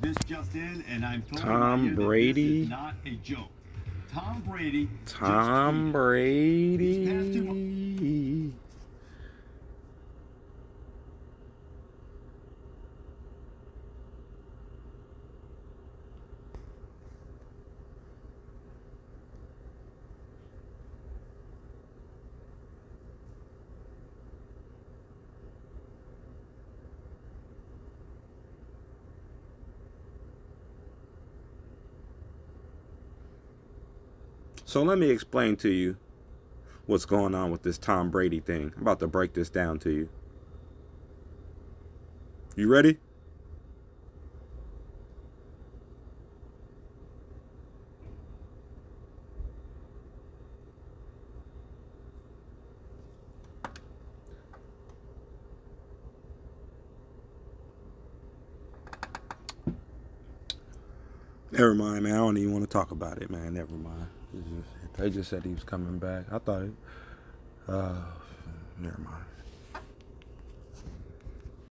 This just in, and I'm Tom Brady. not a joke. Tom Brady. Tom tweeted, These past two Brady. So let me explain to you what's going on with this Tom Brady thing. I'm about to break this down to you. You ready? Never mind, man. I don't even want to talk about it, man. Never mind. They just said he was coming back. I thought. Uh, never mind.